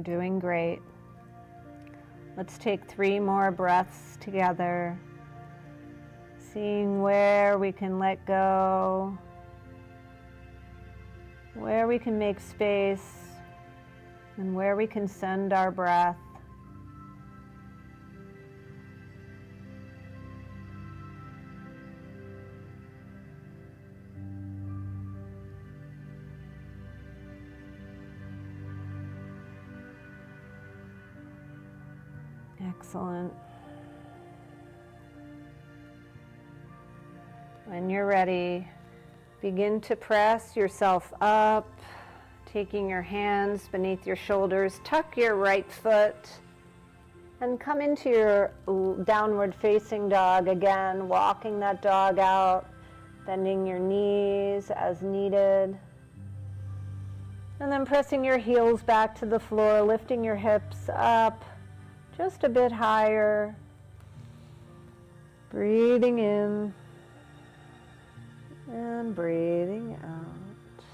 Doing great. Let's take three more breaths together, seeing where we can let go, where we can make space, and where we can send our breath. Excellent. When you're ready, begin to press yourself up, taking your hands beneath your shoulders. Tuck your right foot and come into your downward facing dog again, walking that dog out, bending your knees as needed. And then pressing your heels back to the floor, lifting your hips up just a bit higher. Breathing in and breathing out.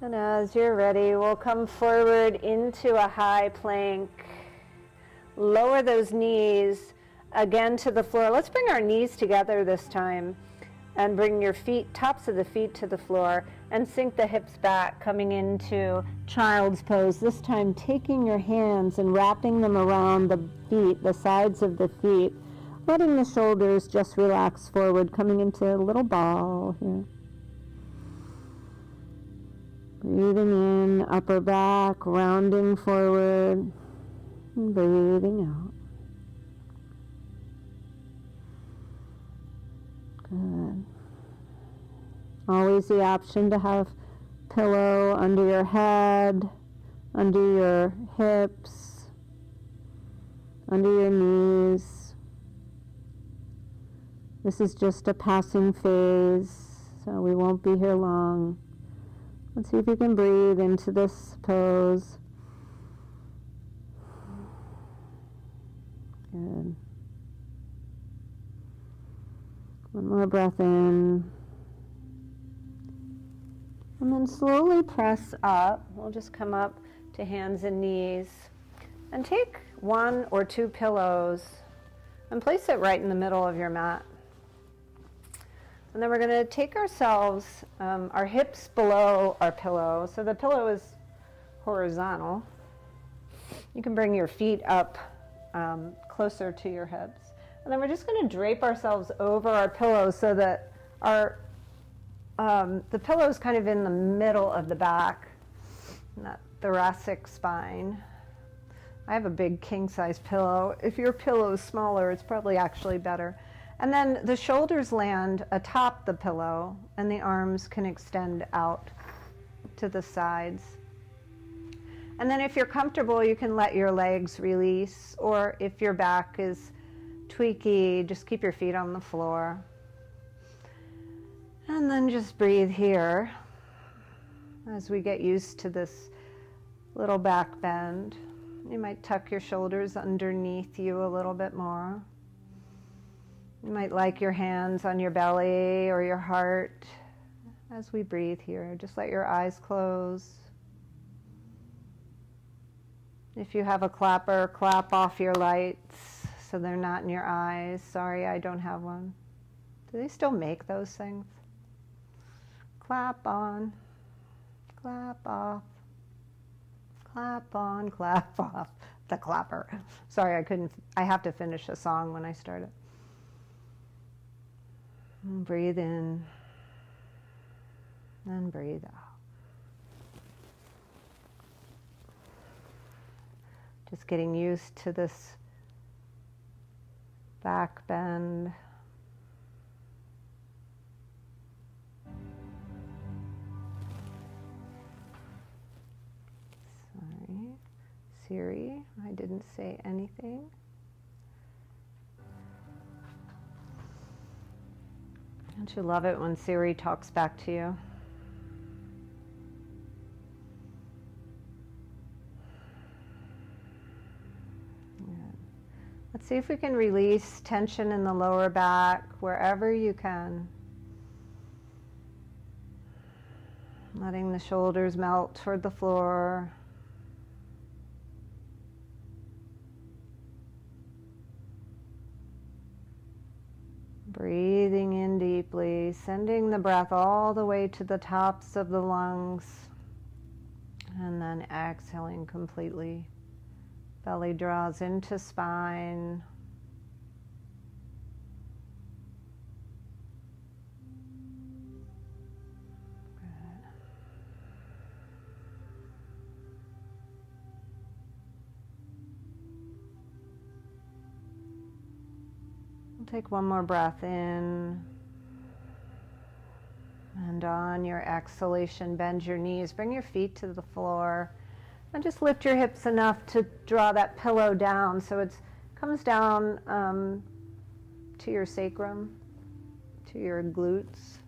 And as you're ready, we'll come forward into a high plank. Lower those knees again to the floor. Let's bring our knees together this time and bring your feet, tops of the feet to the floor and sink the hips back, coming into child's pose. This time taking your hands and wrapping them around the feet, the sides of the feet, letting the shoulders just relax forward, coming into a little ball here. Breathing in, upper back, rounding forward, breathing out. Always the option to have pillow under your head, under your hips, under your knees. This is just a passing phase, so we won't be here long. Let's see if you can breathe into this pose. Good. One more breath in. And then slowly press up. We'll just come up to hands and knees. And take one or two pillows and place it right in the middle of your mat. And then we're going to take ourselves, um, our hips below our pillow. So the pillow is horizontal. You can bring your feet up um, closer to your hips. And then we're just going to drape ourselves over our pillows so that our um, the pillow is kind of in the middle of the back, that thoracic spine. I have a big king size pillow. If your pillow is smaller, it's probably actually better. And then the shoulders land atop the pillow, and the arms can extend out to the sides. And then if you're comfortable, you can let your legs release, or if your back is tweaky, just keep your feet on the floor. And then just breathe here as we get used to this little back bend. You might tuck your shoulders underneath you a little bit more. You might like your hands on your belly or your heart as we breathe here. Just let your eyes close. If you have a clapper, clap off your lights so they're not in your eyes. Sorry, I don't have one. Do they still make those things? clap on, clap off, clap on, clap off. The clapper. Sorry, I couldn't, I have to finish a song when I start it. Breathe in and breathe out. Just getting used to this back bend. Sorry, Siri. I didn't say anything. Don't you love it when Siri talks back to you? Let's see if we can release tension in the lower back wherever you can. Letting the shoulders melt toward the floor. Breathing in deeply, sending the breath all the way to the tops of the lungs, and then exhaling completely. Belly draws into spine. Take one more breath in. And on your exhalation, bend your knees, bring your feet to the floor, and just lift your hips enough to draw that pillow down so it comes down um, to your sacrum, to your glutes.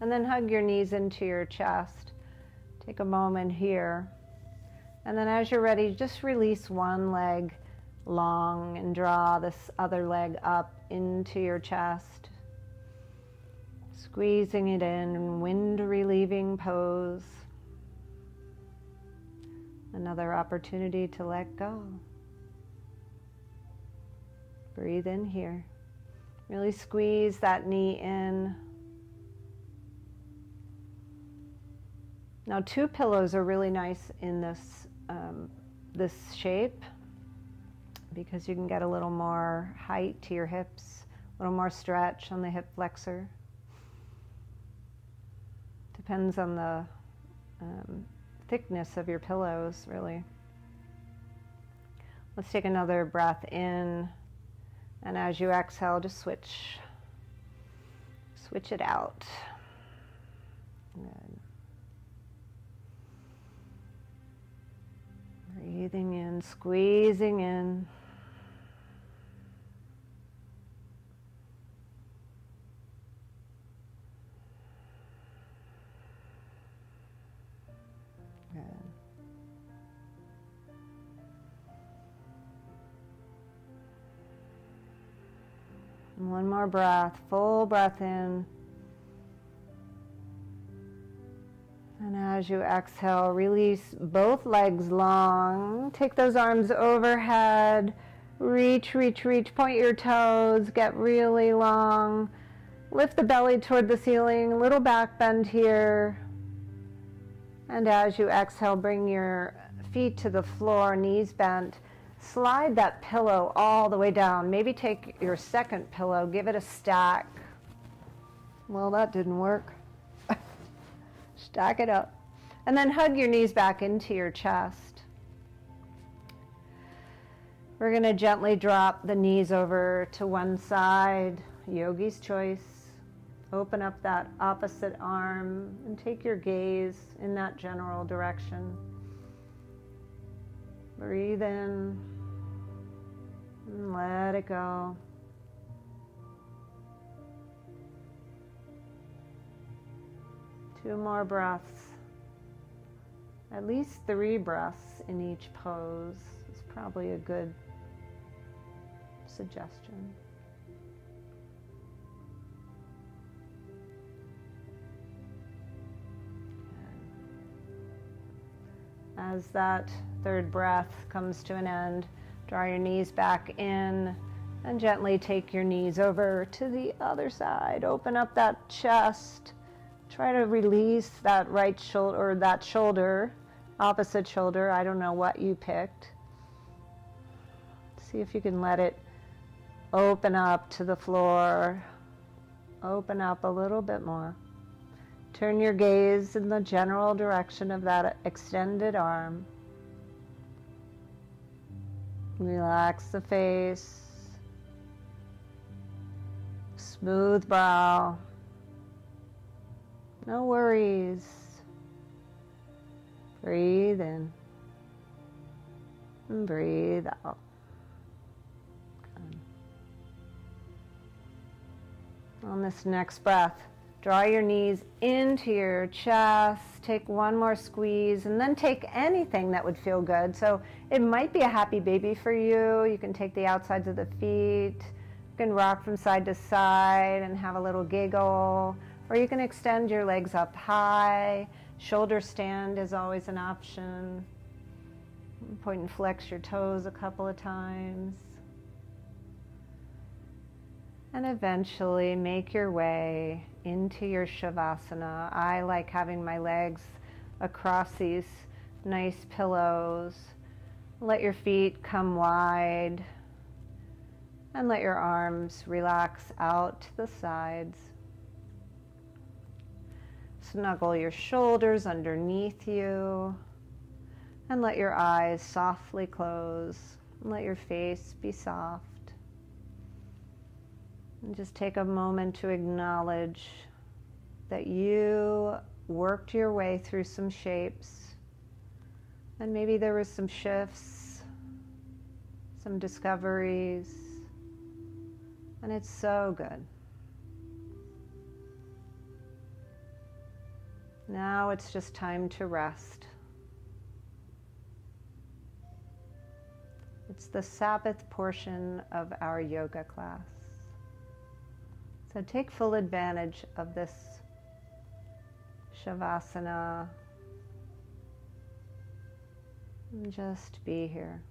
And then hug your knees into your chest. Take a moment here. And then as you're ready, just release one leg long and draw this other leg up into your chest. Squeezing it in, wind relieving pose. Another opportunity to let go. Breathe in here. Really squeeze that knee in. Now, two pillows are really nice in this, um, this shape because you can get a little more height to your hips, a little more stretch on the hip flexor. Depends on the um, thickness of your pillows, really. Let's take another breath in, and as you exhale, just switch. Switch it out. Good. Breathing in, squeezing in. One more breath, full breath in. And as you exhale, release both legs long. Take those arms overhead. Reach, reach, reach. Point your toes. Get really long. Lift the belly toward the ceiling. Little back bend here. And as you exhale, bring your feet to the floor, knees bent slide that pillow all the way down. Maybe take your second pillow, give it a stack. Well, that didn't work. Stack it up. And then hug your knees back into your chest. We're going to gently drop the knees over to one side, yogi's choice. Open up that opposite arm and take your gaze in that general direction. Breathe in and let it go. Two more breaths. At least three breaths in each pose is probably a good suggestion. As that third breath comes to an end, draw your knees back in and gently take your knees over to the other side. Open up that chest. Try to release that right shoulder or that shoulder, opposite shoulder. I don't know what you picked. See if you can let it open up to the floor. Open up a little bit more. Turn your gaze in the general direction of that extended arm. Relax the face. Smooth brow. No worries. Breathe in and breathe out. On this next breath, Draw your knees into your chest. Take one more squeeze and then take anything that would feel good. So it might be a happy baby for you. You can take the outsides of the feet. You can rock from side to side and have a little giggle. Or you can extend your legs up high. Shoulder stand is always an option. Point and flex your toes a couple of times. And eventually make your way into your Shavasana. I like having my legs across these nice pillows. Let your feet come wide and let your arms relax out to the sides. Snuggle your shoulders underneath you and let your eyes softly close. Let your face be soft. And just take a moment to acknowledge that you worked your way through some shapes and maybe there was some shifts, some discoveries, and it's so good. Now it's just time to rest. It's the Sabbath portion of our yoga class. So take full advantage of this Shavasana. And just be here.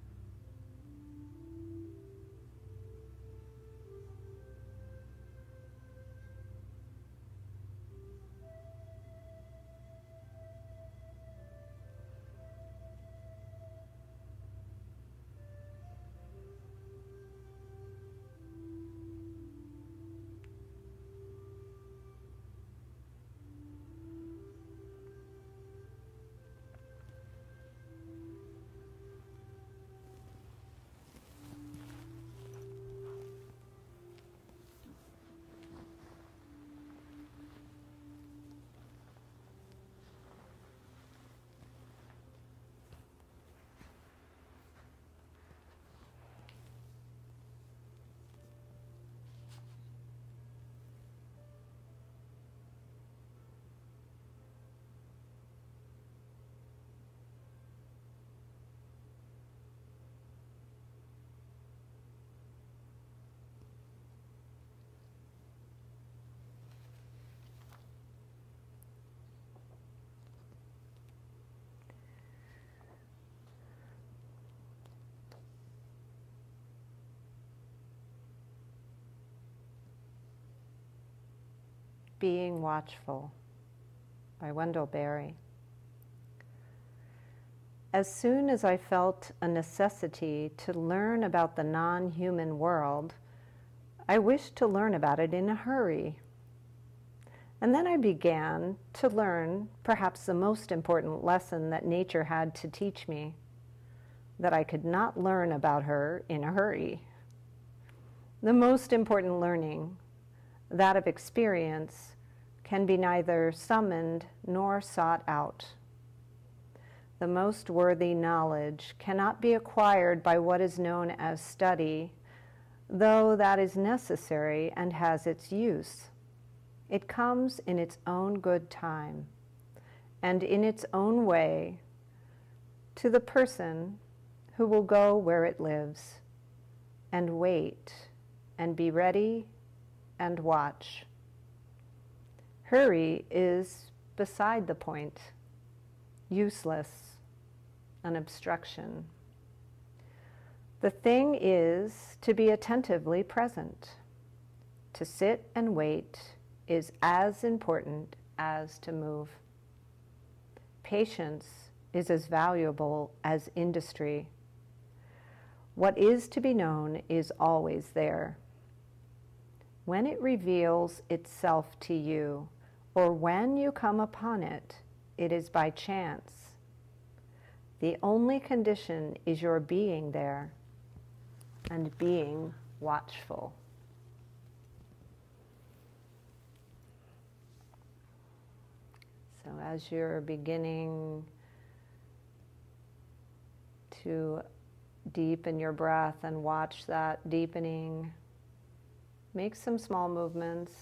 Being Watchful by Wendell Berry. As soon as I felt a necessity to learn about the non human world, I wished to learn about it in a hurry. And then I began to learn perhaps the most important lesson that nature had to teach me that I could not learn about her in a hurry. The most important learning that of experience, can be neither summoned nor sought out. The most worthy knowledge cannot be acquired by what is known as study, though that is necessary and has its use. It comes in its own good time and in its own way to the person who will go where it lives and wait and be ready and watch. Hurry is beside the point, useless, an obstruction. The thing is to be attentively present. To sit and wait is as important as to move. Patience is as valuable as industry. What is to be known is always there when it reveals itself to you, or when you come upon it, it is by chance. The only condition is your being there and being watchful. So, as you're beginning to deepen your breath and watch that deepening Make some small movements,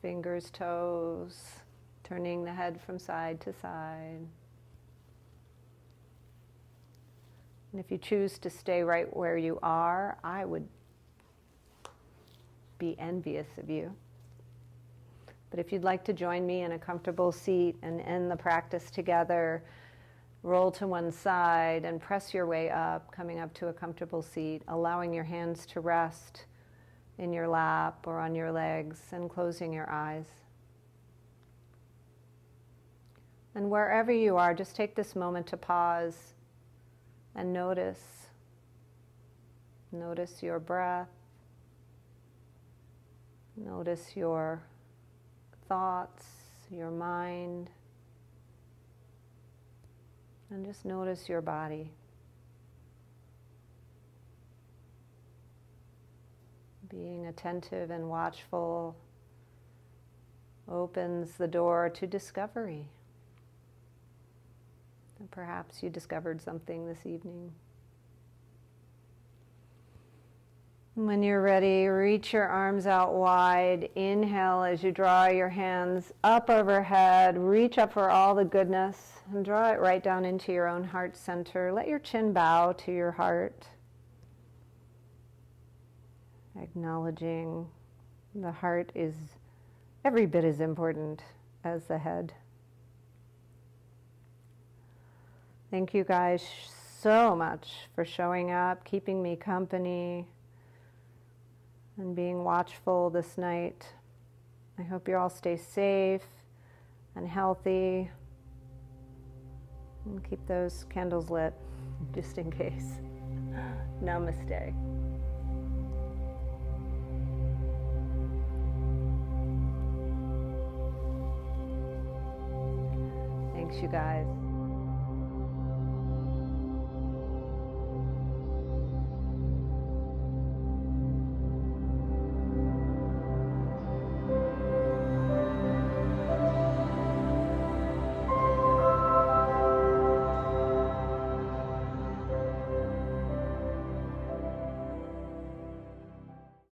fingers, toes, turning the head from side to side. And if you choose to stay right where you are, I would be envious of you. But if you'd like to join me in a comfortable seat and end the practice together, roll to one side and press your way up, coming up to a comfortable seat, allowing your hands to rest in your lap or on your legs and closing your eyes. And wherever you are, just take this moment to pause and notice. Notice your breath. Notice your thoughts, your mind. And just notice your body. Being attentive and watchful opens the door to discovery. And perhaps you discovered something this evening. When you're ready, reach your arms out wide. Inhale as you draw your hands up overhead. Reach up for all the goodness and draw it right down into your own heart center. Let your chin bow to your heart acknowledging the heart is every bit as important as the head. Thank you guys so much for showing up, keeping me company, and being watchful this night. I hope you all stay safe and healthy. And keep those candles lit just in case. Namaste. Thanks, you guys.